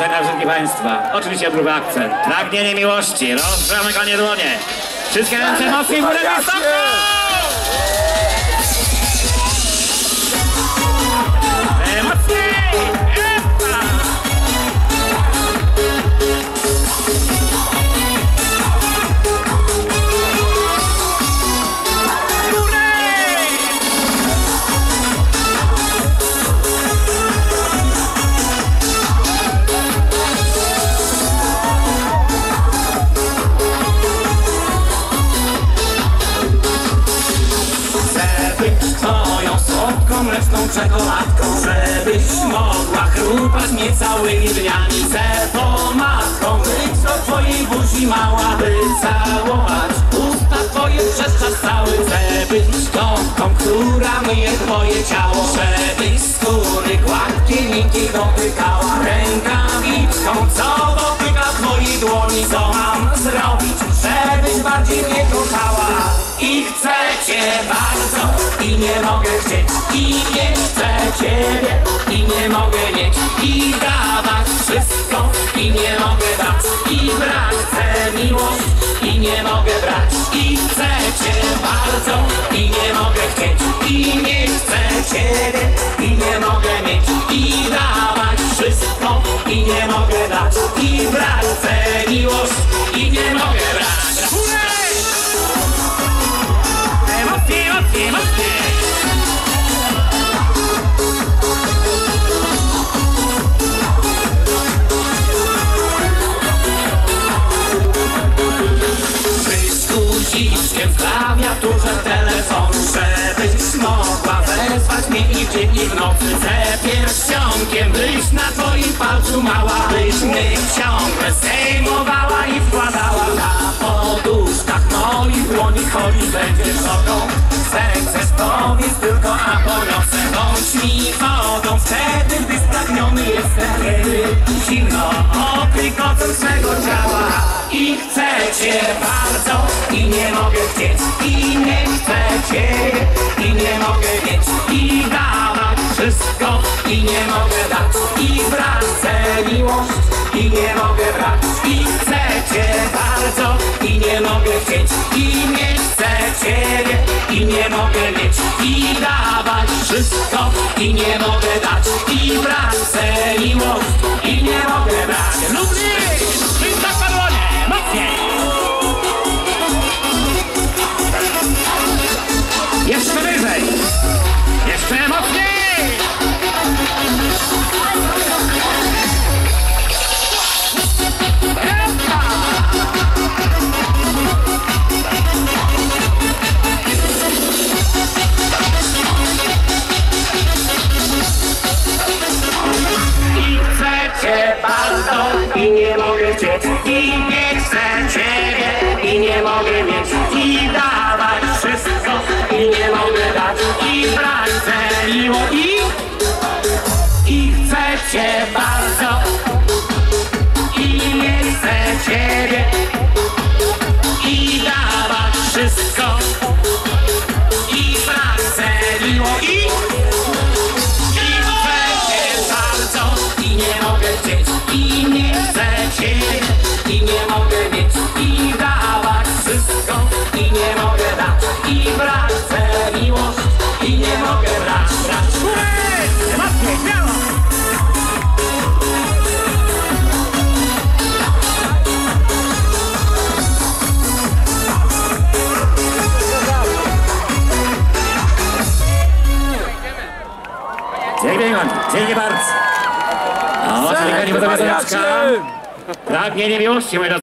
Zagra wszystkich Państwa. Oczywiście drugi akcent. Pragnienie miłości. Rozgrzamy konie dłonie. Wszystkie ręce mocniej w górę wysoko! Mleczną czekoladką Żebyś mogła chrupać mnie całymi dniami. Chcę pomadką być do twojej buzi mała By całować usta twoje przez czas cały. Chcę być gąbką, która myje twoje ciało Żebyś skóry gładkie, miękkie dotykała. Rękawiczką, co dotyka twojej dłoni Co mam zrobić, żebyś bardziej mnie kochała. I chcę cię bardzo i nie mogę chcieć. I nie chcę ciebie i nie mogę mieć. I dawać wszystko i nie mogę dać. I brak chcę miłość i nie mogę brać. I chcę cię bardzo i nie mogę chcieć. I nie chcę ciebie i nie mogę mieć. I dawać wszystko i nie mogę dać. I brak chcę miłość i nie mogę brać! Palcu mała Byś mnie ciągle zdejmowała i wkładała Na poduszkach. Moich dłoni chodzić będziesz nogą Zechcesz powiedz tylko, a poniosę Bądź mi wodą wtedy, gdy spragniony jestem. Kiedy zimno okrykocem swego ciała. I chcę cię bardzo i nie mogę chcieć. I nie chcę ciebie i nie mogę mieć. I dawać wszystko i nie mogę dać i nie mogę chcieć. I nie chcę ciebie i nie mogę mieć. I dawać wszystko i nie mogę dać. I brak chcę miłość i nie mogę chcę 제이베이 먼, 제이게바르 츠. 저희가 리버드에서 약간 라비에니 비오 시 모.